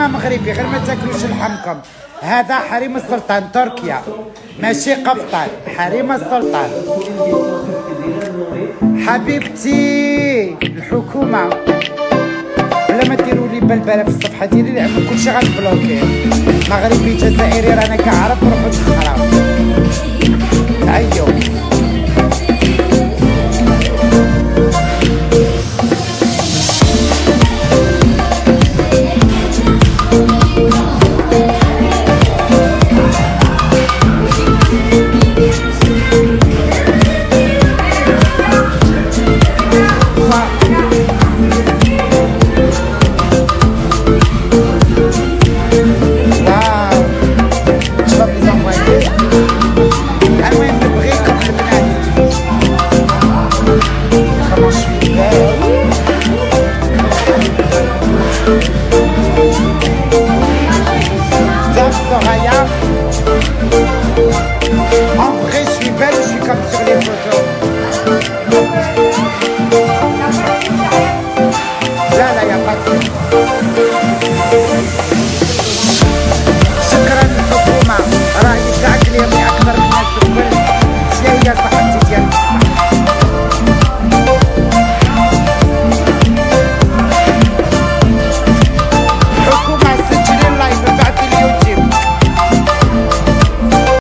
ما مغربي غير ما تاكلوش لحمكم. هذا حريم السلطان تركيا. ماشي قفطان. حريم السلطان. حبيبتي الحكومة. ولا ما ديروا لي بلبله في الصفحة ديالي لأن كلشي غنبلوكي مغربي جزائري رانا كعرب روحوا تخرب ايوا Mm.